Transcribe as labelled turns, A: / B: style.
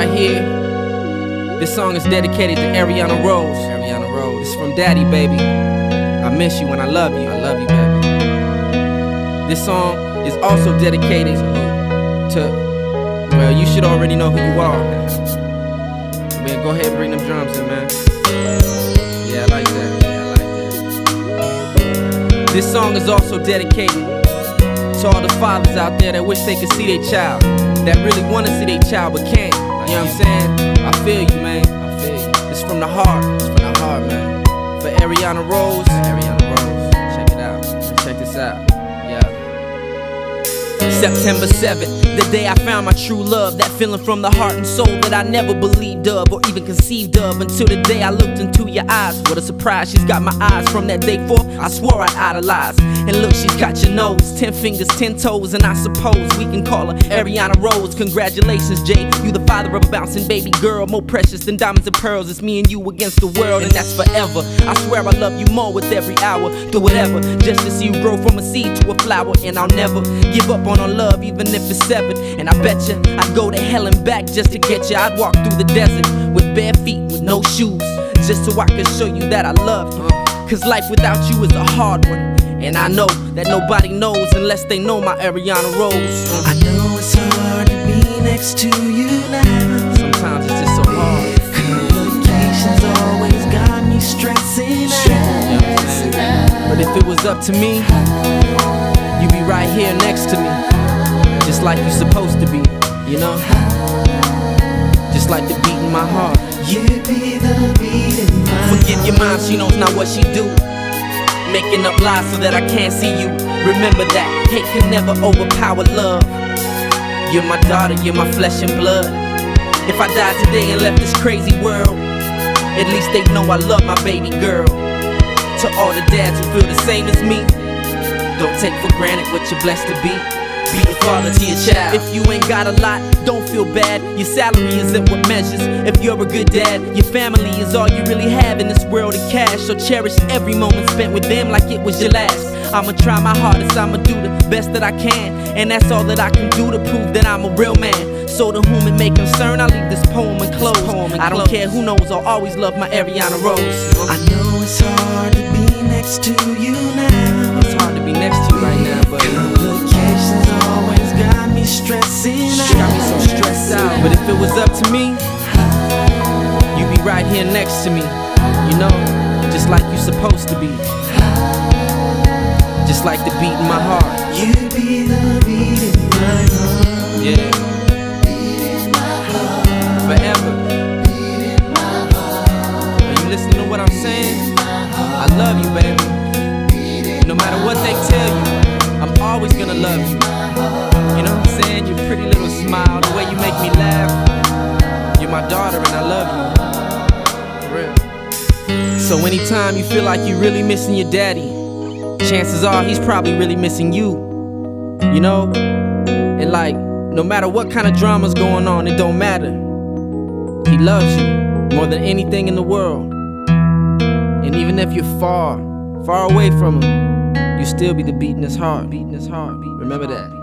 A: right here. This song is dedicated to Arianna Rose. Arianna Rose. It's from Daddy, baby. I miss you and I love you. I love you, baby. This song is also dedicated to, well, you should already know who you are. Man, go ahead and bring them drums in, man. Yeah, I like that. Yeah, I like that. This song is also dedicated to all the fathers out there that wish they could see their child, that really want to see their child but can't. You know what I'm saying? I feel you, man. I feel you. It's from the heart. It's from the heart, man. For Arianna Rose. Arianna September 7th, the day I found my true love. That feeling from the heart and soul that I never believed of or even conceived of until the day I looked into your eyes. What a surprise, she's got my eyes from that day forth. I swore I'd idolize. And look, she's got your nose, 10 fingers, 10 toes, and I suppose we can call her Arianna Rose. Congratulations, Jae. You the father of a bouncing baby girl, more precious than diamonds and pearls. It's me and you against the world, and that's forever. I swear I love you more with every hour. Do whatever, just to see you grow from a seed to a flower. And I'll never give up on our love, even if it's seven. And I bet you I'd go to hell and back just to get you. I'd walk through the desert with bare feet, with no shoes, just so I could show you that I love you. Cause life without you is a hard one. And I know that nobody knows unless they know my Arianna Rose.
B: I know it's hard to be next to you now.
A: Sometimes it's just so hard.
B: Complications always got me stressing
A: You know what I'm saying? But if it was up to me, you'd be right here next to me. Just like you're supposed to be, you know? Just like the beat in my heart.
B: You'd be the beat in my
A: Forgive your mom, she knows not what she do. Making up lies so that I can't see you. Remember that hate can never overpower love. You're my daughter, you're my flesh and blood. If I died today and left this crazy world, at least they know I love my baby girl. To all the dads who feel the same as me, don't take for granted what you're blessed to be. Be a father to your child. If you ain't got a lot, don't feel bad. Your salary isn't what measures. If you're a good dad, your family is all you really have in this world of cash. So cherish every moment spent with them like it was your last. I'ma try my hardest, I'ma do the best that I can. And that's all that I can do to prove that I'm a real man. So to whom it may concern, I leave this poem enclosed. I don't care who knows, I'll always love my Arianna Rose.
B: I know it's hard to be next to you now.
A: Right here next to me. You know, just like you're supposed to be. Just like the beat in my heart.
B: You'd be the beat in my heart.
A: Yeah. Forever. Are you listening to what I'm saying? I love you, baby. No matter what they tell you, I'm always gonna love you. You know what I'm saying? Your pretty little smile, the way you make me laugh. You're my daughter and I love you. So anytime you feel like you're really missing your daddy, chances are he's probably really missing you. You know? And like, no matter what kind of drama's going on, it don't matter. He loves you more than anything in the world. And even if you're far, far away from him, you still be the beat in his heart. Beat in his heart. Remember that.